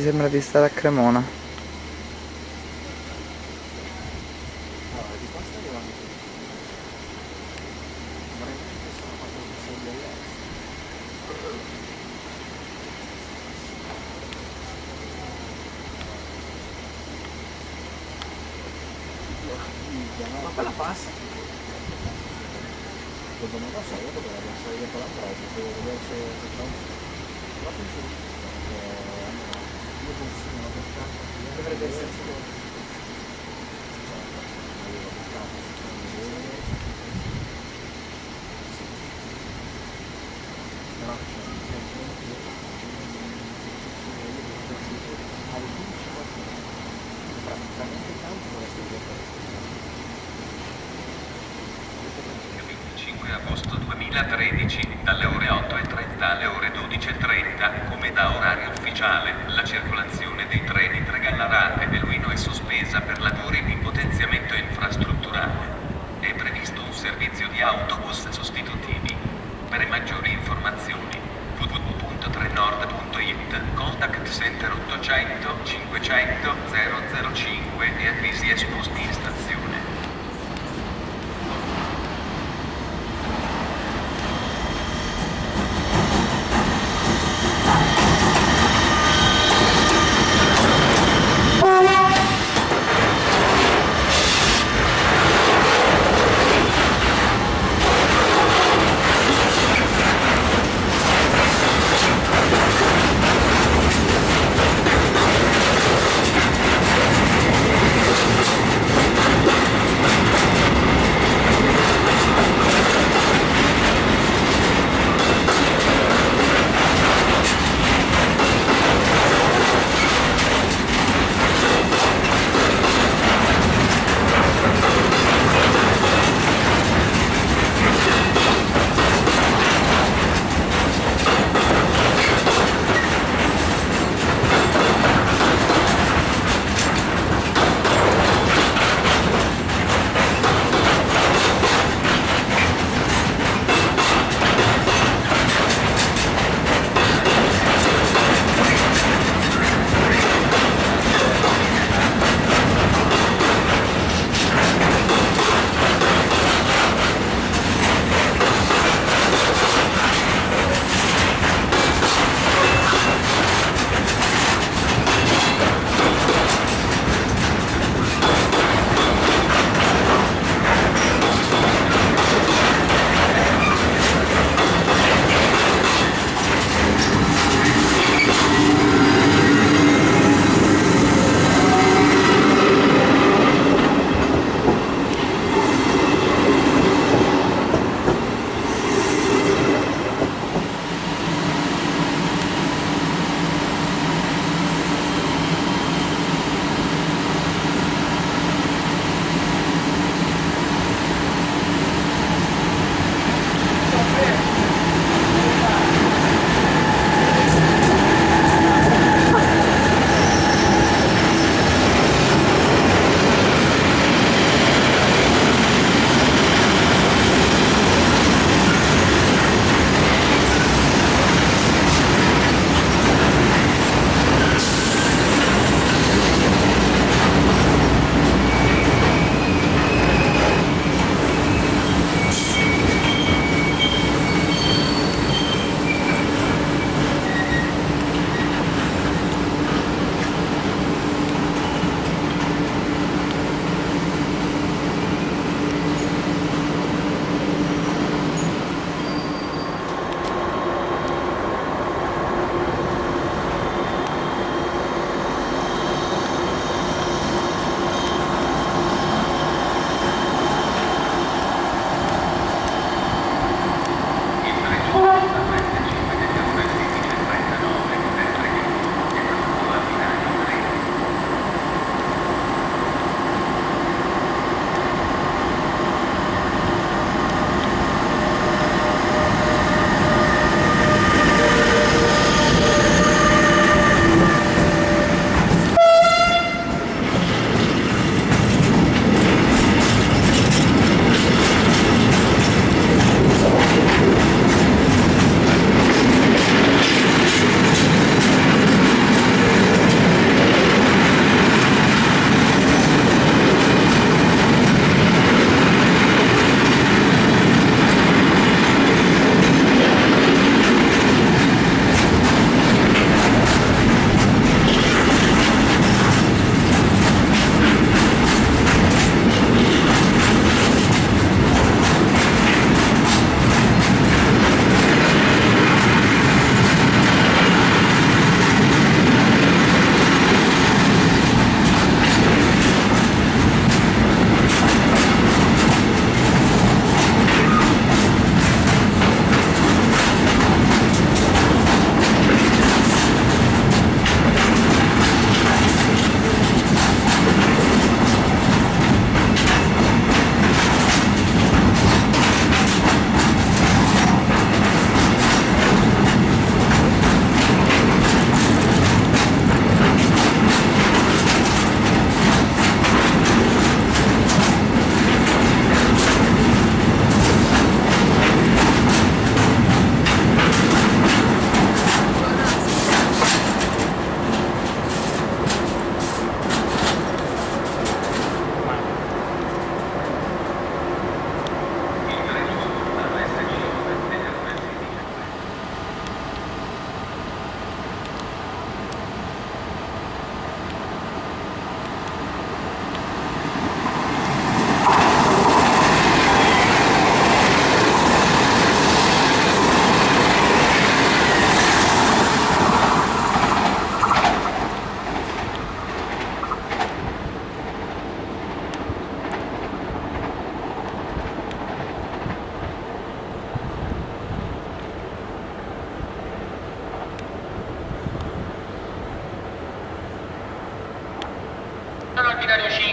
Mi sembra di stare a Cremona. Ma quella passa. Dopo non lo so, io dovrei essere dietro l'android, devo vedere se se c'è praticamente tanto con este objeto. 5 agosto 2013, dalle ore 8.30 alle ore 12.30, come da orario ufficiale, la circolazione dei treni tra Gallarate e Luino è sospesa per lavori di potenziamento infrastrutturale. È previsto un servizio di autobus sostitutivi.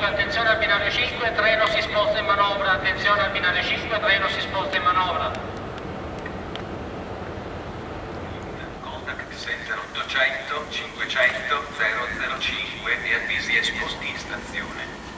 5, attenzione al binario 5, treno si sposta in manovra, attenzione al binario 5, treno si sposta in manovra. Contact Center 800 500 005 e avvisi esposti in stazione.